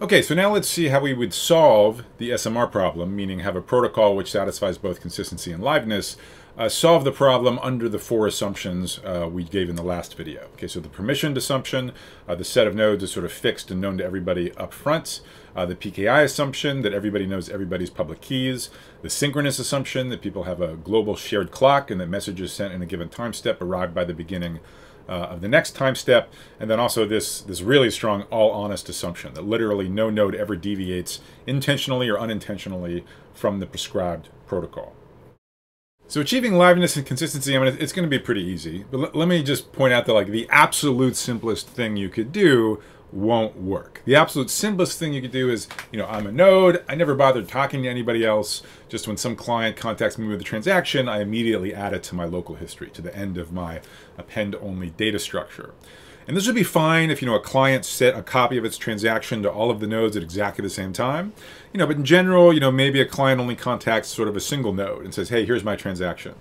Okay, so now let's see how we would solve the SMR problem, meaning have a protocol which satisfies both consistency and liveness, uh, solve the problem under the four assumptions uh, we gave in the last video. Okay, so the permissioned assumption, uh, the set of nodes is sort of fixed and known to everybody up front. Uh, the PKI assumption, that everybody knows everybody's public keys. The synchronous assumption, that people have a global shared clock and that messages sent in a given time step arrive by the beginning Uh, of the next time step, and then also this, this really strong all honest assumption that literally no node ever deviates intentionally or unintentionally from the prescribed protocol. So achieving liveness and consistency, I mean, it's going to be pretty easy. But let me just point out that like the absolute simplest thing you could do won't work. The absolute simplest thing you could do is, you know, I'm a node. I never bothered talking to anybody else. Just when some client contacts me with a transaction, I immediately add it to my local history, to the end of my append-only data structure. And this would be fine if, you know, a client set a copy of its transaction to all of the nodes at exactly the same time. You know, but in general, you know, maybe a client only contacts sort of a single node and says, hey, here's my transaction.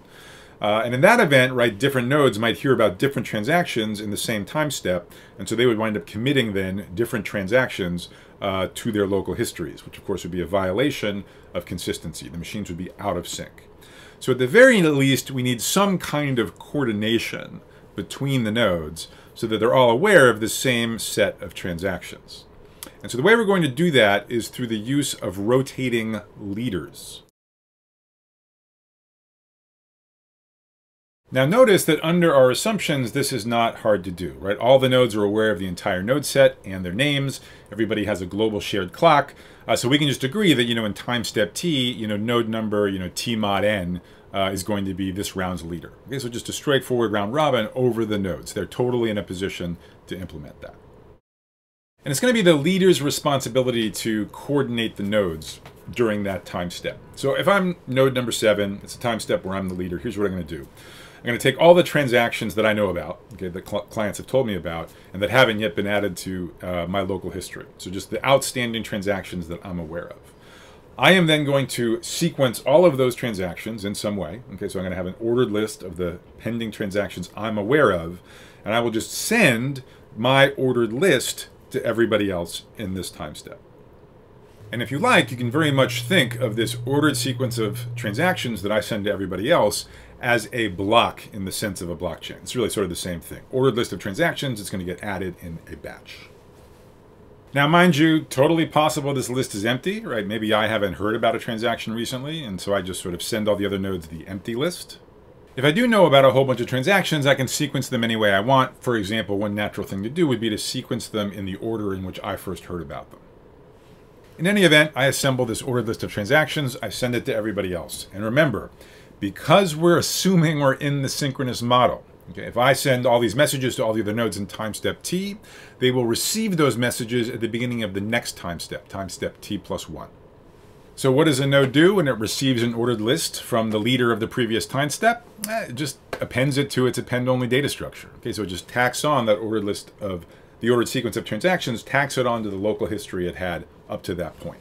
Uh, and in that event, right, different nodes might hear about different transactions in the same time step, and so they would wind up committing then different transactions uh, to their local histories, which of course would be a violation of consistency. The machines would be out of sync. So at the very least, we need some kind of coordination between the nodes so that they're all aware of the same set of transactions. And so the way we're going to do that is through the use of rotating leaders. Now notice that under our assumptions, this is not hard to do, right? All the nodes are aware of the entire node set and their names. Everybody has a global shared clock. Uh, so we can just agree that, you know, in time step t, you know, node number, you know, t mod n uh, is going to be this round's leader. Okay, so just a straightforward round robin over the nodes. They're totally in a position to implement that. And it's going to be the leader's responsibility to coordinate the nodes during that time step. So if I'm node number seven, it's a time step where I'm the leader. Here's what I'm going to do. Going to take all the transactions that I know about, okay, that cl clients have told me about, and that haven't yet been added to uh, my local history. So just the outstanding transactions that I'm aware of. I am then going to sequence all of those transactions in some way. Okay, so I'm going to have an ordered list of the pending transactions I'm aware of, and I will just send my ordered list to everybody else in this time step. And if you like, you can very much think of this ordered sequence of transactions that I send to everybody else as a block in the sense of a blockchain. It's really sort of the same thing. Ordered list of transactions, it's going to get added in a batch. Now, mind you, totally possible this list is empty, right? Maybe I haven't heard about a transaction recently, and so I just sort of send all the other nodes the empty list. If I do know about a whole bunch of transactions, I can sequence them any way I want. For example, one natural thing to do would be to sequence them in the order in which I first heard about them. In any event, I assemble this ordered list of transactions, I send it to everybody else. And remember, because we're assuming we're in the synchronous model, okay, if I send all these messages to all the other nodes in time step t, they will receive those messages at the beginning of the next time step, time step t plus 1. So what does a node do when it receives an ordered list from the leader of the previous time step? Eh, it just appends it to its append-only data structure. Okay, so it just tacks on that ordered list of the ordered sequence of transactions, tacks it onto the local history it had up to that point.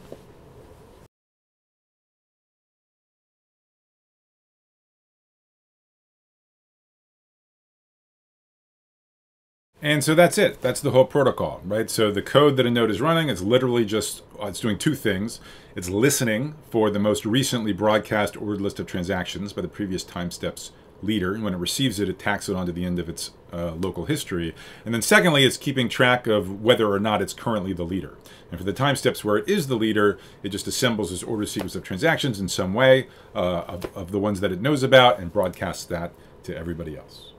And so that's it. That's the whole protocol, right? So the code that a node is running is literally just, it's doing two things. It's listening for the most recently broadcast ordered list of transactions by the previous time steps leader. And when it receives it, it tacks it onto the end of its uh, local history. And then secondly, it's keeping track of whether or not it's currently the leader. And for the time steps where it is the leader, it just assembles this order sequence of transactions in some way uh, of, of the ones that it knows about and broadcasts that to everybody else.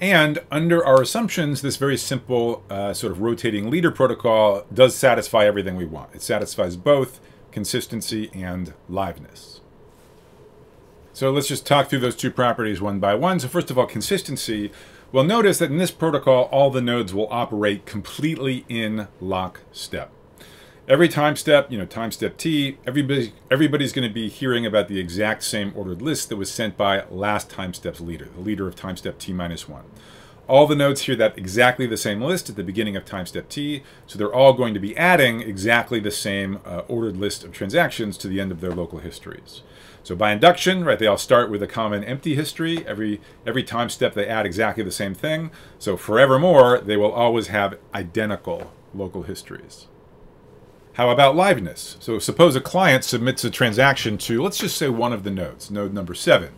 And under our assumptions, this very simple uh, sort of rotating leader protocol does satisfy everything we want. It satisfies both consistency and liveness. So let's just talk through those two properties one by one. So first of all, consistency. Well, notice that in this protocol, all the nodes will operate completely in lockstep. Every time step, you know, time step T, everybody, everybody's going to be hearing about the exact same ordered list that was sent by last time step's leader, the leader of time step T minus one. All the nodes hear that exactly the same list at the beginning of time step T, so they're all going to be adding exactly the same uh, ordered list of transactions to the end of their local histories. So by induction, right, they all start with a common empty history. Every, every time step they add exactly the same thing. So forevermore, they will always have identical local histories. How about liveness? So suppose a client submits a transaction to, let's just say one of the nodes, node number seven.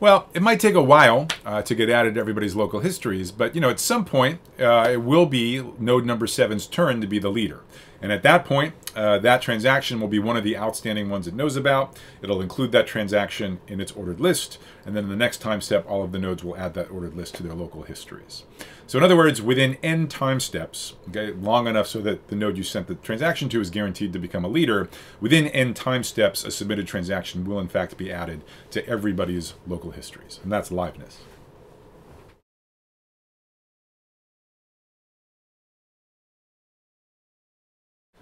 Well, it might take a while uh, to get added to everybody's local histories, but you know, at some point, uh, it will be node number seven's turn to be the leader. And at that point, uh, that transaction will be one of the outstanding ones it knows about. It'll include that transaction in its ordered list, and then in the next time step, all of the nodes will add that ordered list to their local histories. So in other words, within n time steps, okay, long enough so that the node you sent the transaction to is guaranteed to become a leader, within n time steps, a submitted transaction will in fact be added to everybody's local histories. And that's liveness.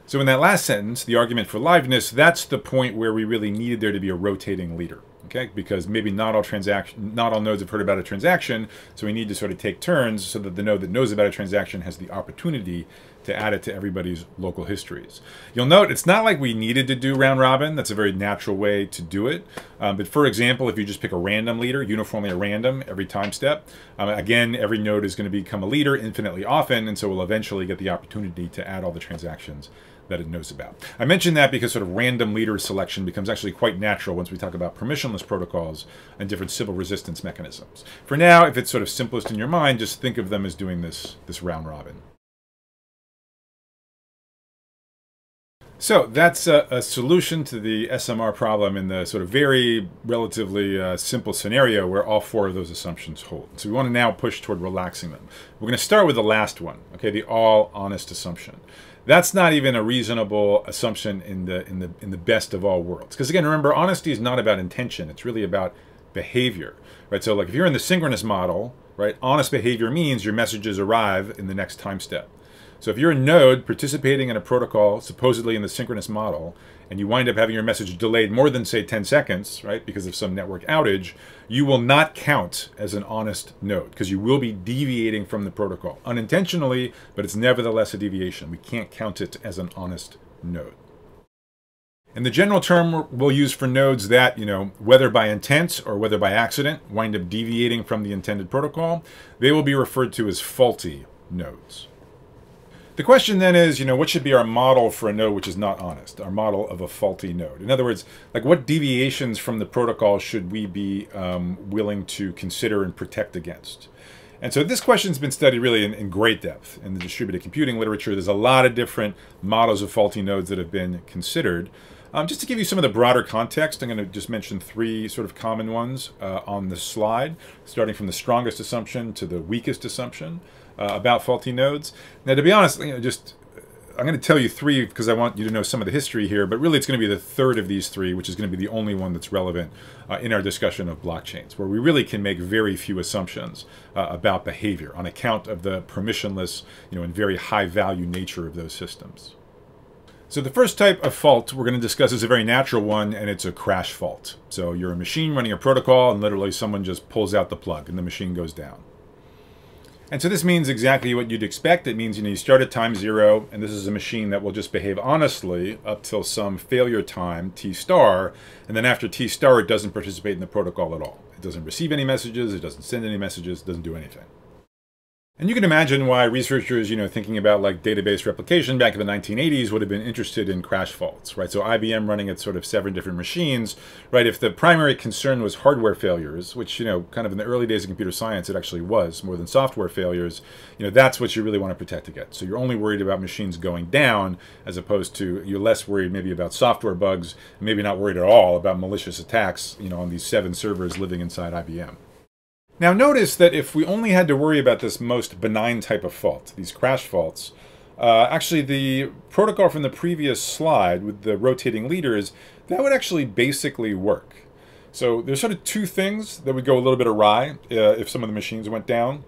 So in that last sentence, the argument for liveness, that's the point where we really needed there to be a rotating leader okay? Because maybe not all transaction, not all nodes have heard about a transaction, so we need to sort of take turns so that the node that knows about a transaction has the opportunity to add it to everybody's local histories. You'll note it's not like we needed to do round robin. That's a very natural way to do it. Um, but for example, if you just pick a random leader, uniformly a random every time step, um, again, every node is going to become a leader infinitely often, and so we'll eventually get the opportunity to add all the transactions that it knows about. I mention that because sort of random leader selection becomes actually quite natural once we talk about permissionless protocols and different Sybil resistance mechanisms. For now, if it's sort of simplest in your mind, just think of them as doing this, this round robin. So that's a, a, solution to the SMR problem in the sort of very relatively uh, simple scenario where all four of those assumptions hold. So we want to now push toward relaxing them. We're going to start with the last one, okay, the all honest assumption that's not even a reasonable assumption in the in the in the best of all worlds. Because again remember honesty is not about intention. It's really about behavior right? So like if you're in the synchronous model right honest behavior means your messages arrive in the next time step so if you're a node participating in a protocol supposedly in the synchronous model and you wind up having your message delayed more than say 10 seconds, right, because of some network outage, you will not count as an honest node because you will be deviating from the protocol unintentionally, but it's nevertheless a deviation. We can't count it as an honest node. And the general term we'll use for nodes that, you know, whether by intent or whether by accident, wind up deviating from the intended protocol, they will be referred to as faulty nodes. The question then is, you know, what should be our model for a node which is not honest, our model of a faulty node? In other words, like what deviations from the protocol should we be um, willing to consider and protect against? And so this question's been studied really in, in, great depth in the distributed computing literature. There's a lot of different models of faulty nodes that have been considered. Um, just to give you some of the broader context, I'm going to just mention three sort of common ones uh, on the slide, starting from the strongest assumption to the weakest assumption uh, about faulty nodes. Now, to be honest, you know, just I'm going to tell you three because I want you to know some of the history here, but really it's going to be the third of these three, which is going to be the only one that's relevant uh, in our discussion of blockchains, where we really can make very few assumptions uh, about behavior on account of the permissionless, you know, and very high value nature of those systems. So the first type of fault we're going to discuss is a very natural one, and it's a crash fault. So you're a machine running a protocol, and literally someone just pulls out the plug, and the machine goes down. And so this means exactly what you'd expect. It means you know you start at time zero, and this is a machine that will just behave honestly up till some failure time t star, and then after t star, it doesn't participate in the protocol at all. It doesn't receive any messages, it doesn't send any messages, it doesn't do anything. And you can imagine why researchers, you know, thinking about like database replication back in the 1980s would have been interested in crash faults, right? So IBM running at sort of seven different machines, right? If the primary concern was hardware failures, which, you know, kind of in the early days of computer science, it actually was more than software failures, you know, that's what you really want to protect against. So you're only worried about machines going down as opposed to you're less worried maybe about software bugs, maybe not worried at all about malicious attacks, you know, on these seven servers living inside IBM. Now notice that if we only had to worry about this most benign type of fault, these crash faults, uh, actually the protocol from the previous slide with the rotating leaders, that would actually basically work. So there's sort of two things that would go a little bit awry uh, if some of the machines went down.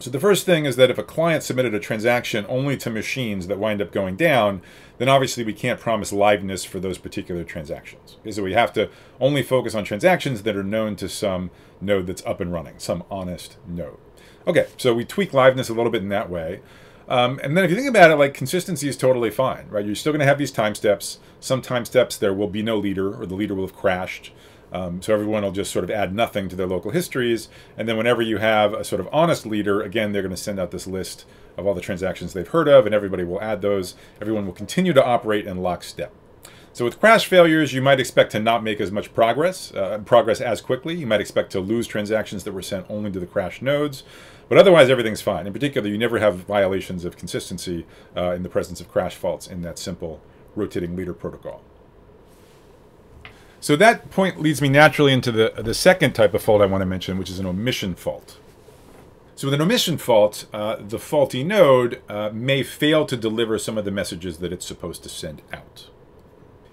So the first thing is that if a client submitted a transaction only to machines that wind up going down, then obviously we can't promise liveness for those particular transactions. Okay, so we have to only focus on transactions that are known to some node that's up and running, some honest node. Okay, so we tweak liveness a little bit in that way. Um, and then if you think about it, like consistency is totally fine, right? You're still going to have these time steps. Some time steps there will be no leader or the leader will have crashed. Um, so everyone will just sort of add nothing to their local histories. And then whenever you have a sort of honest leader, again, they're going to send out this list of all the transactions they've heard of, and everybody will add those. Everyone will continue to operate in lockstep. So with crash failures, you might expect to not make as much progress, uh, progress as quickly. You might expect to lose transactions that were sent only to the crash nodes. But otherwise, everything's fine. In particular, you never have violations of consistency uh, in the presence of crash faults in that simple rotating leader protocol. So that point leads me naturally into the, the second type of fault I want to mention, which is an omission fault. So with an omission fault, uh, the faulty node uh, may fail to deliver some of the messages that it's supposed to send out.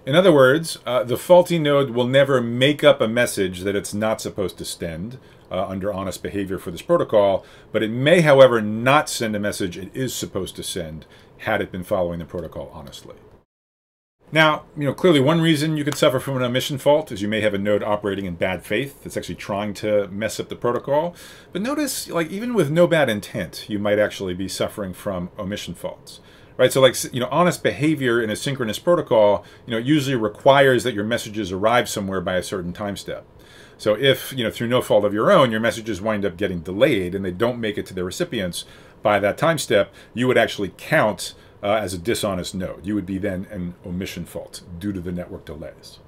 In other words, uh, the faulty node will never make up a message that it's not supposed to send uh, under honest behavior for this protocol, but it may, however, not send a message it is supposed to send had it been following the protocol honestly. Now, you know, clearly one reason you could suffer from an omission fault is you may have a node operating in bad faith that's actually trying to mess up the protocol. But notice, like, even with no bad intent, you might actually be suffering from omission faults. Right, so like, you know, honest behavior in a synchronous protocol, you know, usually requires that your messages arrive somewhere by a certain time step. So if, you know, through no fault of your own, your messages wind up getting delayed and they don't make it to their recipients by that time step, you would actually count uh, as a dishonest node. You would be then an omission fault due to the network delays.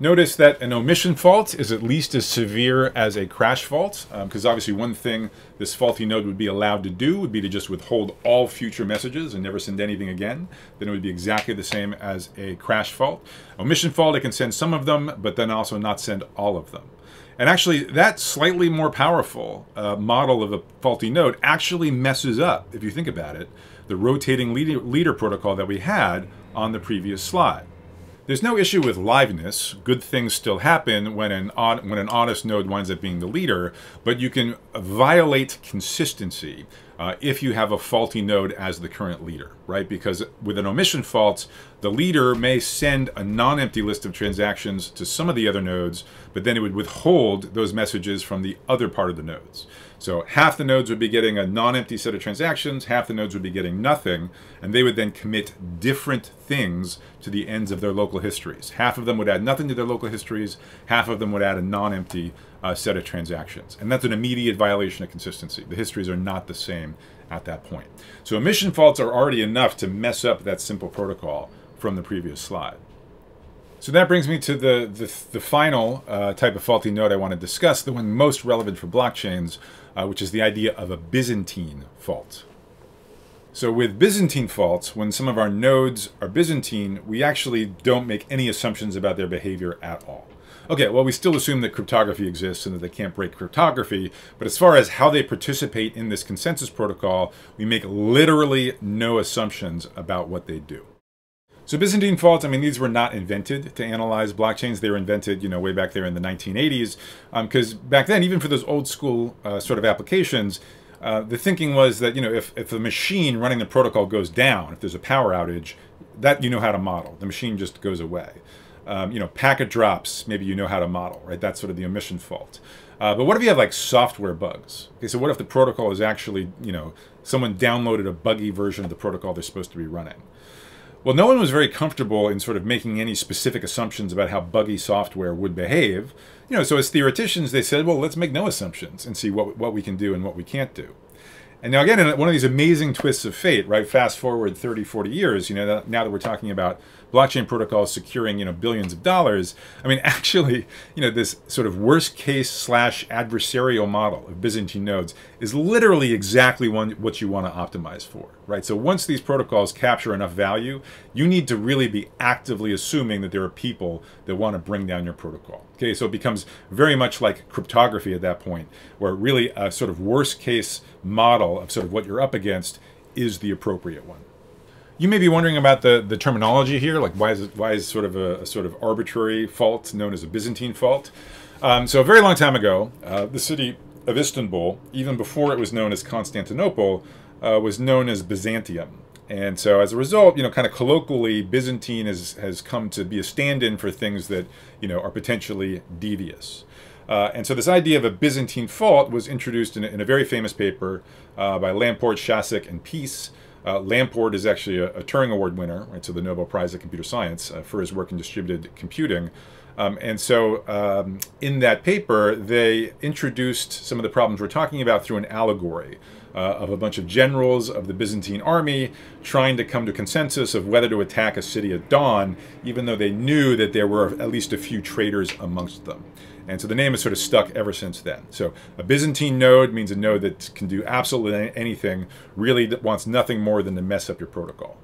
Notice that an omission fault is at least as severe as a crash fault, because um, obviously one thing this faulty node would be allowed to do would be to just withhold all future messages and never send anything again. Then it would be exactly the same as a crash fault. Omission fault, it can send some of them, but then also not send all of them. And actually, that slightly more powerful uh, model of a faulty node actually messes up, if you think about it, the rotating leader, protocol that we had on the previous slide. There's no issue with liveness. Good things still happen when an, when an honest node winds up being the leader, but you can violate consistency uh, if you have a faulty node as the current leader, right? Because with an omission fault, the leader may send a non-empty list of transactions to some of the other nodes, but then it would withhold those messages from the other part of the nodes. So half the nodes would be getting a non-empty set of transactions, half the nodes would be getting nothing, and they would then commit different things to the ends of their local histories. Half of them would add nothing to their local histories, half of them would add a non-empty uh, set of transactions. And that's an immediate violation of consistency. The histories are not the same at that point. So omission faults are already enough to mess up that simple protocol from the previous slide. So that brings me to the, the, the final uh, type of faulty node I want to discuss, the one most relevant for blockchains, uh, which is the idea of a Byzantine fault. So with Byzantine faults, when some of our nodes are Byzantine, we actually don't make any assumptions about their behavior at all. Okay, well, we still assume that cryptography exists and that they can't break cryptography, but as far as how they participate in this consensus protocol, we make literally no assumptions about what they do. So Byzantine faults, I mean, these were not invented to analyze blockchains. They were invented, you know, way back there in the 1980s. Because um, back then, even for those old school uh, sort of applications, uh, the thinking was that, you know, if, if the machine running the protocol goes down, if there's a power outage, that you know how to model. The machine just goes away. Um, you know, packet drops, maybe you know how to model, right? That's sort of the omission fault. Uh, but what if you have like software bugs? Okay, so what if the protocol is actually, you know, someone downloaded a buggy version of the protocol they're supposed to be running? Well, no one was very comfortable in sort of making any specific assumptions about how buggy software would behave. You know, so as theoreticians, they said, well, let's make no assumptions and see what, what we can do and what we can't do. And now, again, in one of these amazing twists of fate, right? Fast forward 30, 40 years, you know, now that we're talking about blockchain protocols securing, you know, billions of dollars. I mean, actually, you know, this sort of worst case slash adversarial model of Byzantine nodes is literally exactly one, what you want to optimize for, right? So once these protocols capture enough value, you need to really be actively assuming that there are people that want to bring down your protocol. Okay, so it becomes very much like cryptography at that point, where really a sort of worst case model of sort of what you're up against is the appropriate one. You may be wondering about the, the terminology here, like why is it, why is sort of a, a sort of arbitrary fault known as a Byzantine fault? Um, so a very long time ago, uh, the city of Istanbul, even before it was known as Constantinople, uh, was known as Byzantium. And so as a result, you know, kind of colloquially, Byzantine has, has come to be a stand-in for things that, you know, are potentially devious. Uh, and so this idea of a Byzantine fault was introduced in a, in a very famous paper uh, by Lamport, Shostak, and Pease Uh, Lamport is actually a, a, Turing Award winner, right? So the Nobel Prize of Computer Science uh, for his work in distributed computing. Um, and so um, in that paper, they introduced some of the problems we're talking about through an allegory. Uh, of a bunch of generals of the Byzantine army trying to come to consensus of whether to attack a city at dawn, even though they knew that there were at least a few traitors amongst them. And so the name has sort of stuck ever since then. So a Byzantine node means a node that can do absolutely anything, really wants nothing more than to mess up your protocol.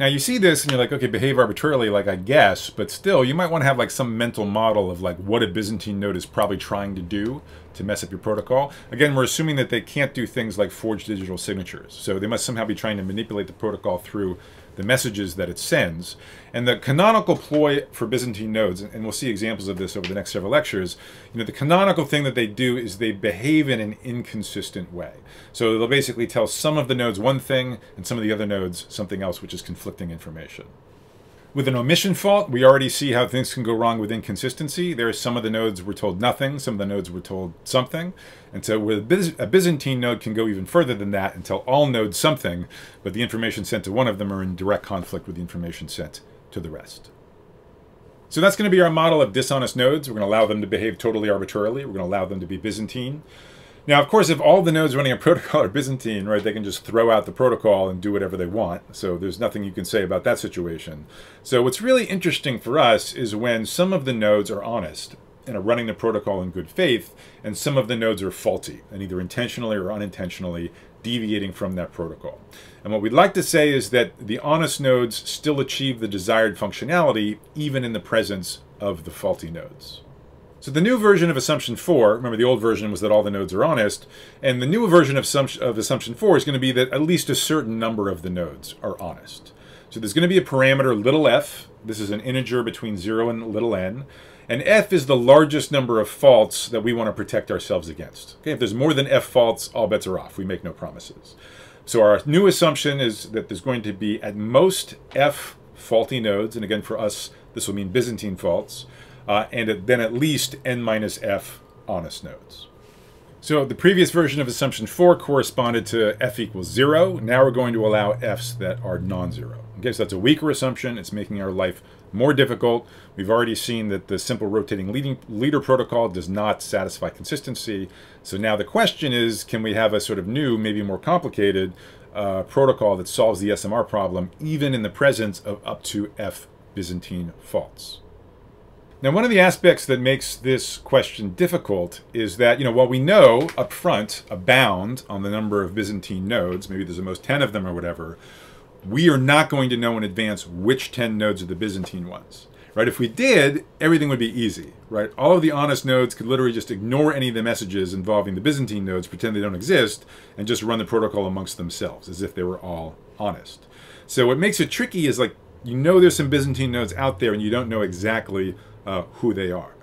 Now you see this and you're like, okay, behave arbitrarily, like I guess, but still you might want to have like some mental model of like what a Byzantine node is probably trying to do to mess up your protocol. Again, we're assuming that they can't do things like forge digital signatures. So they must somehow be trying to manipulate the protocol through the messages that it sends. And the canonical ploy for Byzantine nodes, and we'll see examples of this over the next several lectures, you know, the canonical thing that they do is they behave in an inconsistent way. So they'll basically tell some of the nodes one thing and some of the other nodes something else, which is conflicting information. With an omission fault, we already see how things can go wrong with inconsistency. There are some of the nodes were told nothing, some of the nodes were told something. And so with a Byzantine node can go even further than that and tell all nodes something, but the information sent to one of them are in direct conflict with the information sent to the rest. So that's going to be our model of dishonest nodes. We're going to allow them to behave totally arbitrarily. We're going to allow them to be Byzantine. Now, of course, if all the nodes running a protocol are Byzantine, right, they can just throw out the protocol and do whatever they want. So there's nothing you can say about that situation. So what's really interesting for us is when some of the nodes are honest and are running the protocol in good faith, and some of the nodes are faulty and either intentionally or unintentionally deviating from that protocol. And what we'd like to say is that the honest nodes still achieve the desired functionality even in the presence of the faulty nodes. So the new version of Assumption 4, remember the old version was that all the nodes are honest, and the new version of, of Assumption 4 is going to be that at least a certain number of the nodes are honest. So there's going to be a parameter little f, this is an integer between 0 and little n, and f is the largest number of faults that we want to protect ourselves against. Okay, if there's more than f faults, all bets are off. We make no promises. So our new assumption is that there's going to be at most f faulty nodes, and again for us this will mean Byzantine faults, uh, and then at least n minus f honest nodes. So the previous version of assumption 4 corresponded to f equals 0. Now we're going to allow f's that are non-zero. Okay, so that's a weaker assumption. It's making our life more difficult. We've already seen that the simple rotating leading, leader protocol does not satisfy consistency. So now the question is, can we have a sort of new, maybe more complicated uh, protocol that solves the SMR problem, even in the presence of up to f Byzantine faults? Now, one of the aspects that makes this question difficult is that, you know, while we know up front a bound on the number of Byzantine nodes, maybe there's the most 10 of them or whatever, we are not going to know in advance which 10 nodes are the Byzantine ones. Right? If we did, everything would be easy, right? All of the honest nodes could literally just ignore any of the messages involving the Byzantine nodes, pretend they don't exist, and just run the protocol amongst themselves as if they were all honest. So what makes it tricky is like you know there's some Byzantine nodes out there and you don't know exactly uh, who they are.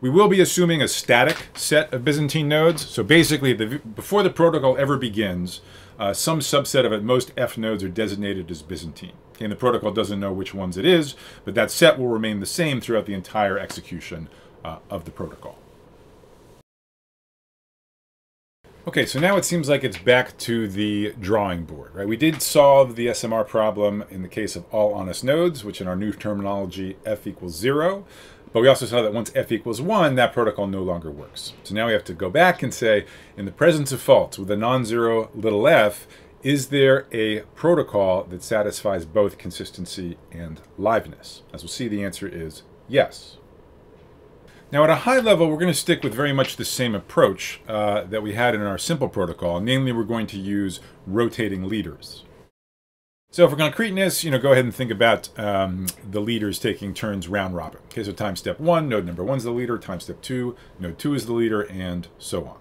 We will be assuming a static set of Byzantine nodes. So basically, the, before the protocol ever begins, uh, some subset of at most F nodes are designated as Byzantine. Okay, and the protocol doesn't know which ones it is, but that set will remain the same throughout the entire execution uh, of the protocol. Okay, so now it seems like it's back to the drawing board, right? We did solve the SMR problem in the case of all honest nodes, which in our new terminology, f equals zero. But we also saw that once f equals 1, that protocol no longer works. So now we have to go back and say, in the presence of faults with a non-zero little f, is there a protocol that satisfies both consistency and liveness? As we'll see, the answer is yes. Now at a high level, we're going to stick with very much the same approach uh, that we had in our simple protocol. Namely, we're going to use rotating leaders. So for concreteness, you know, go ahead and think about um, the leaders taking turns round robin. Okay, so time step one, node number one is the leader, time step two, node two is the leader, and so on.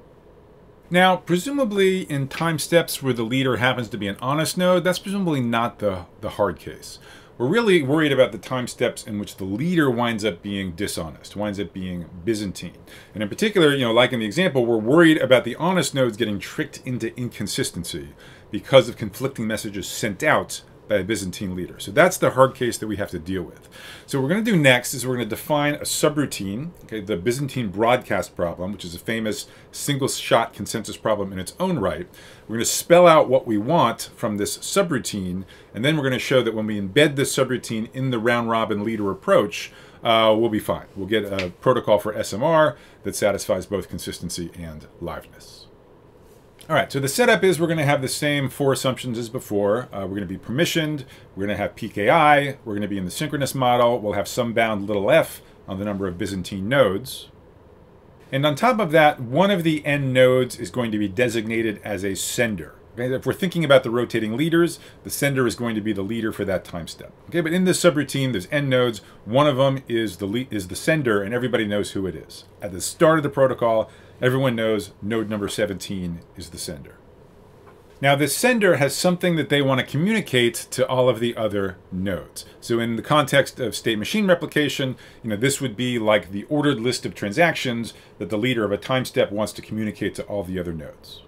Now, presumably in time steps where the leader happens to be an honest node, that's presumably not the, the hard case. We're really worried about the time steps in which the leader winds up being dishonest, winds up being Byzantine. And in particular, you know, like in the example, we're worried about the honest nodes getting tricked into inconsistency because of conflicting messages sent out a Byzantine leader. So that's the hard case that we have to deal with. So what we're going to do next is we're going to define a subroutine, okay, the Byzantine broadcast problem, which is a famous single shot consensus problem in its own right. We're going to spell out what we want from this subroutine, and then we're going to show that when we embed this subroutine in the round robin leader approach, uh, we'll be fine. We'll get a protocol for SMR that satisfies both consistency and liveness. All right, so the setup is we're going to have the same four assumptions as before. Uh, we're going to be permissioned, we're going to have PKI, we're going to be in the synchronous model, we'll have some bound little f on the number of Byzantine nodes. And on top of that, one of the n nodes is going to be designated as a sender. If we're thinking about the rotating leaders, the sender is going to be the leader for that time step. Okay, but in this subroutine, there's n nodes. One of them is the is the sender, and everybody knows who it is. At the start of the protocol, Everyone knows node number 17 is the sender. Now this sender has something that they want to communicate to all of the other nodes. So in the context of state machine replication, you know, this would be like the ordered list of transactions that the leader of a time step wants to communicate to all the other nodes.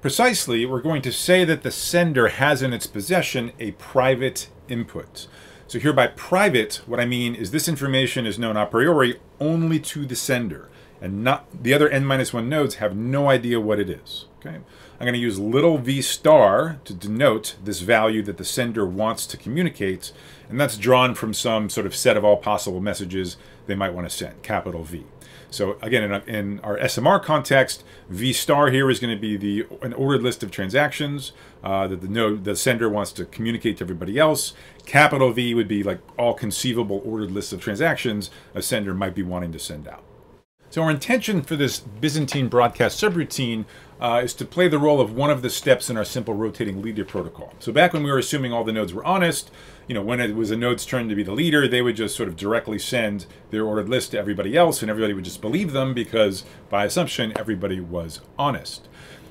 Precisely, we're going to say that the sender has in its possession a private input. So here by private, what I mean is this information is known a priori only to the sender and not the other n minus 1 nodes have no idea what it is. Okay, I'm going to use little v star to denote this value that the sender wants to communicate, and that's drawn from some sort of set of all possible messages they might want to send, capital V. So again, in, a, in our SMR context, v star here is going to be the an ordered list of transactions uh, that the node the sender wants to communicate to everybody else. Capital V would be like all conceivable ordered lists of transactions a sender might be wanting to send out. So our intention for this Byzantine broadcast subroutine uh, is to play the role of one of the steps in our simple rotating leader protocol. So back when we were assuming all the nodes were honest, you know, when it was a node's turn to be the leader, they would just sort of directly send their ordered list to everybody else, and everybody would just believe them because, by assumption, everybody was honest.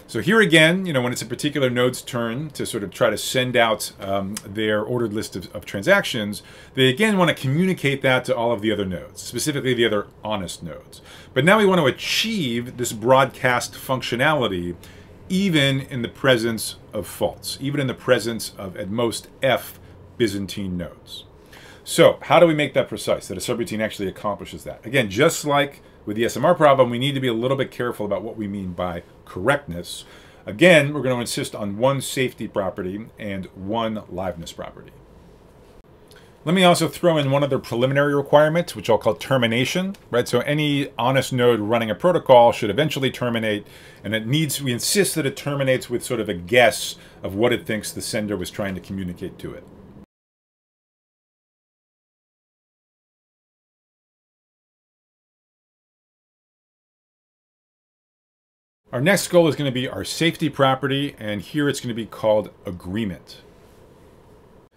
So here again, you know, when it's a particular node's turn to sort of try to send out um, their ordered list of, of, transactions, they again want to communicate that to all of the other nodes, specifically the other honest nodes. But now we want to achieve this broadcast functionality even in the presence of faults, even in the presence of, at most, F Byzantine nodes. So how do we make that precise, that a subroutine actually accomplishes that? Again, just like with the SMR problem, we need to be a little bit careful about what we mean by correctness. Again, we're going to insist on one safety property and one liveness property. Let me also throw in one other preliminary requirement, which I'll call termination, right? So any honest node running a protocol should eventually terminate, and it needs, we insist that it terminates with sort of a guess of what it thinks the sender was trying to communicate to it. Our next goal is going to be our safety property, and here it's going to be called agreement.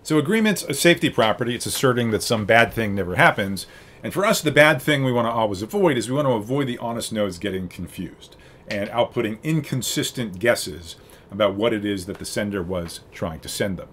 So agreement's a safety property. It's asserting that some bad thing never happens. And for us, the bad thing we want to always avoid is we want to avoid the honest nodes getting confused and outputting inconsistent guesses about what it is that the sender was trying to send them.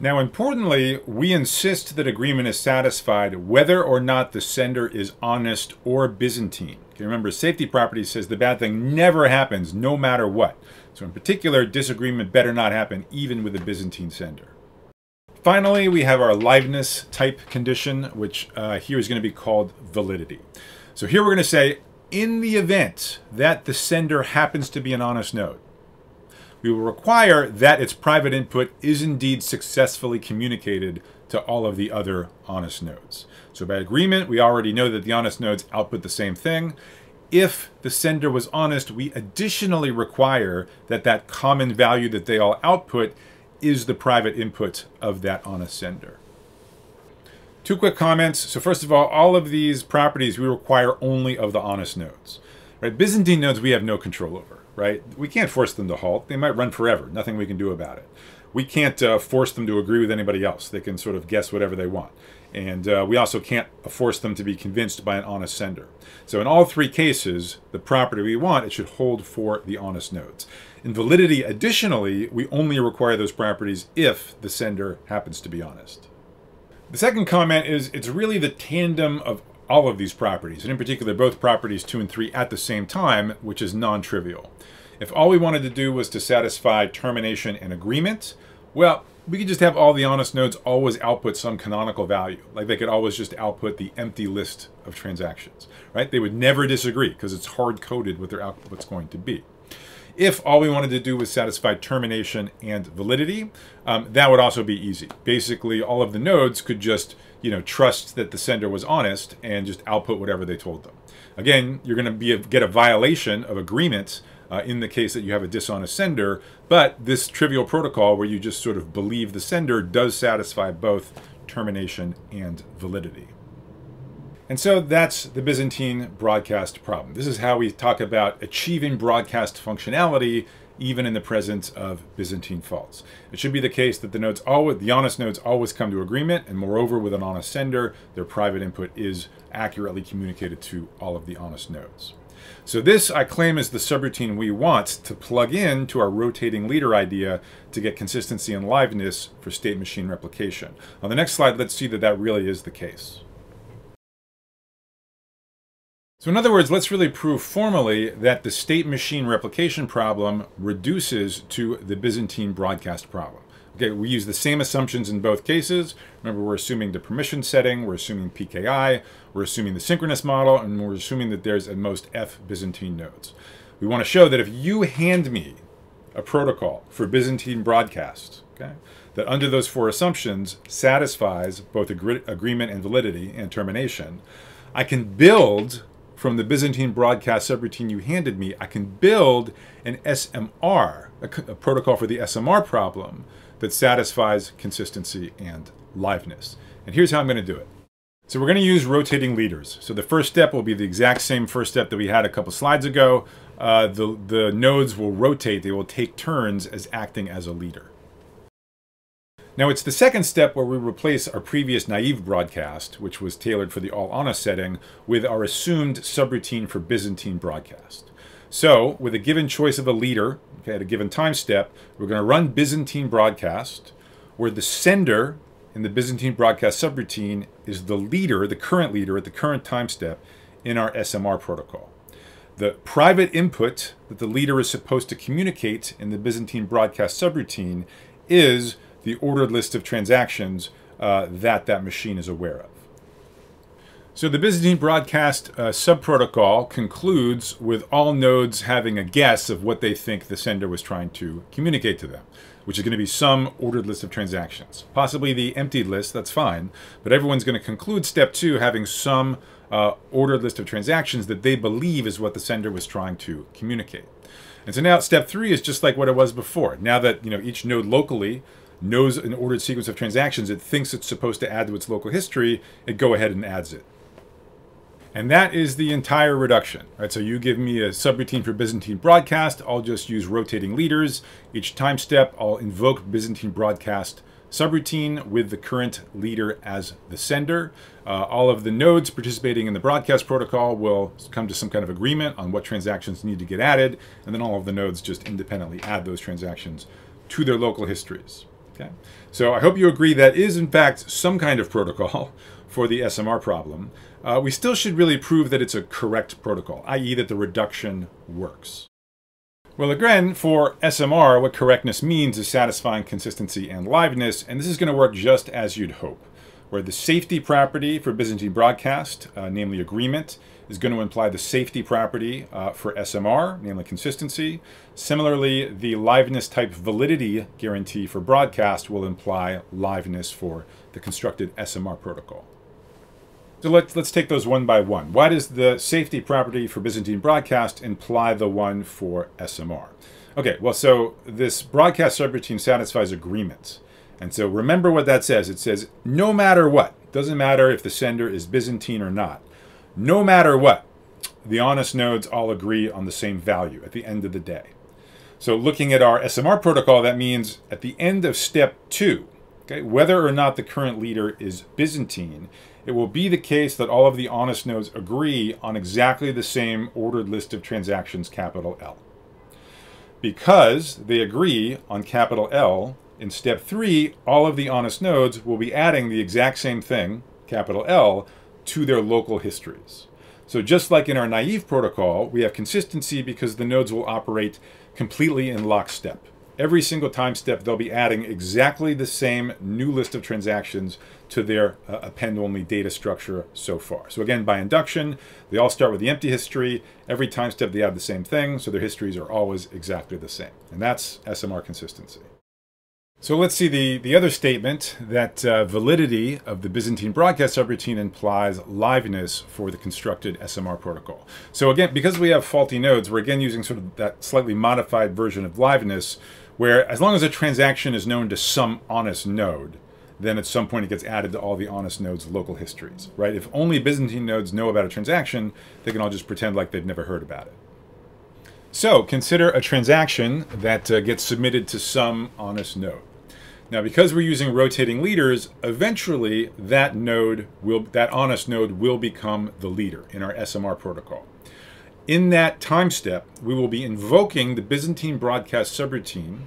Now, importantly, we insist that agreement is satisfied whether or not the sender is honest or Byzantine. Okay, remember, safety property says the bad thing never happens, no matter what. So in particular, disagreement better not happen even with a Byzantine sender. Finally, we have our liveness type condition, which uh, here is going to be called validity. So here we're going to say, in the event that the sender happens to be an honest node, we will require that its private input is indeed successfully communicated to all of the other honest nodes. So by agreement, we already know that the honest nodes output the same thing. If the sender was honest, we additionally require that that common value that they all output is the private input of that honest sender. Two quick comments. So first of all, all of these properties we require only of the honest nodes. Right? Byzantine nodes we have no control over right? We can't force them to halt. They might run forever. Nothing we can do about it. We can't uh, force them to agree with anybody else. They can sort of guess whatever they want. And uh, we also can't force them to be convinced by an honest sender. So in all three cases, the property we want, it should hold for the honest nodes. In validity, additionally, we only require those properties if the sender happens to be honest. The second comment is it's really the tandem of all of these properties, and in particular both properties 2 and 3 at the same time, which is non-trivial. If all we wanted to do was to satisfy termination and agreement, well, we could just have all the honest nodes always output some canonical value. Like they could always just output the empty list of transactions, right? They would never disagree because it's hard coded what their output's going to be. If all we wanted to do was satisfy termination and validity, um, that would also be easy. Basically, all of the nodes could just you know trust that the sender was honest and just output whatever they told them. Again, you're going to be a, get a violation of agreement uh, in the case that you have a dishonest sender. But this trivial protocol where you just sort of believe the sender does satisfy both termination and validity. And so that's the Byzantine broadcast problem. This is how we talk about achieving broadcast functionality even in the presence of Byzantine faults. It should be the case that the nodes always, the honest nodes always come to agreement, and moreover, with an honest sender, their private input is accurately communicated to all of the honest nodes. So this, I claim, is the subroutine we want to plug in to our rotating leader idea to get consistency and liveness for state machine replication. On the next slide, let's see that that really is the case. So in other words, let's really prove formally that the state machine replication problem reduces to the Byzantine broadcast problem. Okay, we use the same assumptions in both cases. Remember, we're assuming the permission setting, we're assuming PKI, we're assuming the synchronous model, and we're assuming that there's at most F Byzantine nodes. We want to show that if you hand me a protocol for Byzantine broadcast, okay, that under those four assumptions satisfies both agree agreement and validity and termination, I can build from the Byzantine broadcast subroutine you handed me, I can build an SMR, a, a protocol for the SMR problem that satisfies consistency and liveness. And here's how I'm going to do it. So we're going to use rotating leaders. So the first step will be the exact same first step that we had a couple slides ago. Uh, the, the nodes will rotate. They will take turns as acting as a leader. Now it's the second step where we replace our previous naive broadcast, which was tailored for the all honest setting, with our assumed subroutine for Byzantine broadcast. So with a given choice of a leader, okay, at a given time step, we're going to run Byzantine broadcast, where the sender in the Byzantine broadcast subroutine is the leader, the current leader at the current time step in our SMR protocol. The private input that the leader is supposed to communicate in the Byzantine broadcast subroutine is the ordered list of transactions uh, that that machine is aware of. So the Byzantine broadcast uh, subprotocol concludes with all nodes having a guess of what they think the sender was trying to communicate to them, which is going to be some ordered list of transactions. Possibly the emptied list, that's fine, but everyone's going to conclude step two having some uh, ordered list of transactions that they believe is what the sender was trying to communicate. And so now step three is just like what it was before. Now that you know each node locally knows an ordered sequence of transactions, it thinks it's supposed to add to its local history, it go ahead and adds it. And that is the entire reduction, right? So you give me a subroutine for Byzantine broadcast, I'll just use rotating leaders. Each time step, I'll invoke Byzantine broadcast subroutine with the current leader as the sender. Uh, all of the nodes participating in the broadcast protocol will come to some kind of agreement on what transactions need to get added, and then all of the nodes just independently add those transactions to their local histories. Okay, so I hope you agree that is in fact some kind of protocol for the SMR problem uh, we still should really prove that it's a correct protocol, i.e. that the reduction works. Well, again, for SMR, what correctness means is satisfying consistency and liveness, and this is going to work just as you'd hope, where the safety property for Byzantine broadcast, uh, namely agreement, is going to imply the safety property uh, for SMR, namely consistency. Similarly, the liveness type validity guarantee for broadcast will imply liveness for the constructed SMR protocol. So let's, let's take those one by one. Why does the safety property for Byzantine broadcast imply the one for SMR? Okay, well, so this broadcast subroutine satisfies agreements. And so remember what that says. It says, no matter what, doesn't matter if the sender is Byzantine or not, no matter what, the honest nodes all agree on the same value at the end of the day. So looking at our SMR protocol, that means at the end of step two, okay, whether or not the current leader is Byzantine, it will be the case that all of the honest nodes agree on exactly the same ordered list of transactions, capital L. Because they agree on capital L, in step three, all of the honest nodes will be adding the exact same thing, capital L, to their local histories. So just like in our naive protocol, we have consistency because the nodes will operate completely in lockstep. Every single time step, they'll be adding exactly the same new list of transactions to their uh, append-only data structure so far. So again, by induction, they all start with the empty history. Every time step, they add the same thing, so their histories are always exactly the same. And that's SMR consistency. So let's see the, the other statement that uh, validity of the Byzantine broadcast subroutine implies liveness for the constructed SMR protocol. So again, because we have faulty nodes, we're again using sort of that slightly modified version of liveness, where as long as a transaction is known to some honest node, then at some point it gets added to all the honest nodes' local histories, right? If only Byzantine nodes know about a transaction, they can all just pretend like they've never heard about it. So consider a transaction that uh, gets submitted to some honest node. Now, because we're using rotating leaders, eventually that node will, that honest node will become the leader in our SMR protocol. In that time step, we will be invoking the Byzantine broadcast subroutine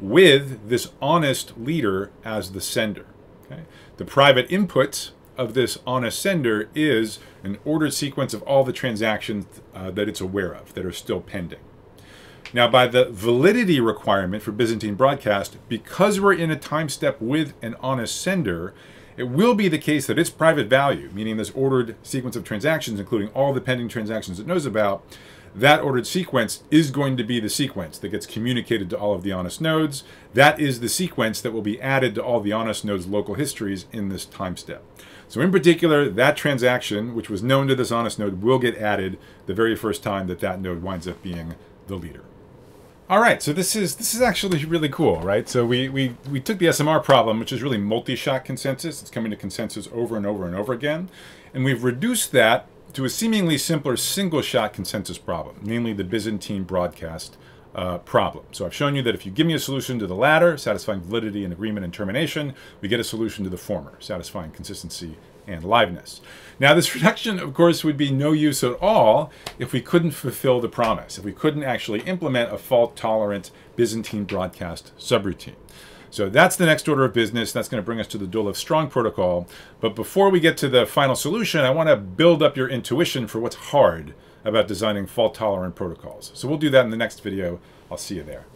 with this honest leader as the sender. Okay? The private input of this honest sender is an ordered sequence of all the transactions uh, that it's aware of that are still pending. Now, by the validity requirement for Byzantine broadcast, because we're in a time step with an honest sender, it will be the case that its private value, meaning this ordered sequence of transactions, including all the pending transactions it knows about, that ordered sequence is going to be the sequence that gets communicated to all of the honest nodes. That is the sequence that will be added to all the honest nodes' local histories in this time step. So in particular, that transaction, which was known to this honest node, will get added the very first time that that node winds up being the leader. All right, so this is this is actually really cool, right? So we we we took the SMR problem, which is really multi-shot consensus. It's coming to consensus over and over and over again, and we've reduced that to a seemingly simpler single-shot consensus problem, namely the Byzantine broadcast uh, problem. So I've shown you that if you give me a solution to the latter, satisfying validity and agreement and termination, we get a solution to the former, satisfying consistency and liveness. Now, this reduction, of course, would be no use at all if we couldn't fulfill the promise, if we couldn't actually implement a fault-tolerant Byzantine broadcast subroutine. So that's the next order of business. That's going to bring us to the Dolev Strong protocol. But before we get to the final solution, I want to build up your intuition for what's hard about designing fault-tolerant protocols. So we'll do that in the next video. I'll see you there.